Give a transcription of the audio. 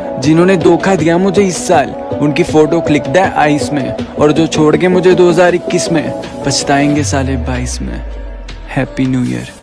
जिन्होंने धोखा दिया मुझे इस साल। उनकी फ़ोटो क्लिक है आइस में और जो छोड़ के मुझे 2021 में। पछताएँगे साले 22 में। Happy new year.